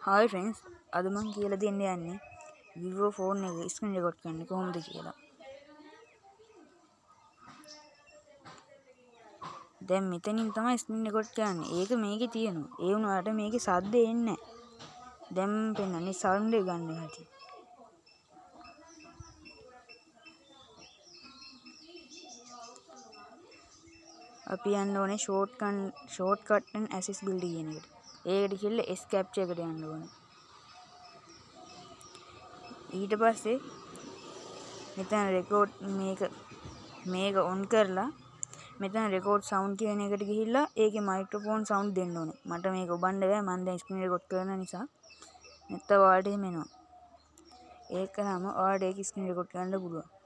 Hi friends අද මං කියලා දෙන්න යන්නේ Vivo ෆෝන් එක ස්ක්‍රීන් රෙකෝඩ් කරන්නේ කොහොමද කියලා. දැන් මෙතනින් තමයි ස්ක්‍රීන් රෙකෝඩ් කරන්නේ. ඒක මේකේ තියෙනවා. ඒ වුණාට මේකේ සද්ද එන්නේ නැහැ. දැන් පෙන්නන්නේ සවුන්ඩ් එක ගන්න හැටි. අපි යන්න ඕනේ ෂෝට්කන් ෂෝට්කට් ඇන් ඇසෙසිබිලිටි කියන එකට. ඒකට ගිහලා S capture එකට යන්න ඕනේ. ඊට පස්සේ මෙතන රෙකෝඩ් මේක මේක ඔන් කරලා මෙතන රෙකෝඩ් සවුන්ඩ් කියන එකට ගිහිල්ලා ඒකේ මයික්‍රොෆෝන් සවුන්ඩ් දෙන්න ඕනේ. මට මේක ඔබන්න බෑ මම දැන් ස්ක්‍රීන් රෙකෝඩ් කරන නිසා. නැත්නම් ඔයාලට එහෙම එනවා. ඒක කරාම ඔයාලට ඒක ස්ක්‍රීන් රෙකෝඩ් කරන්න පුළුවන්.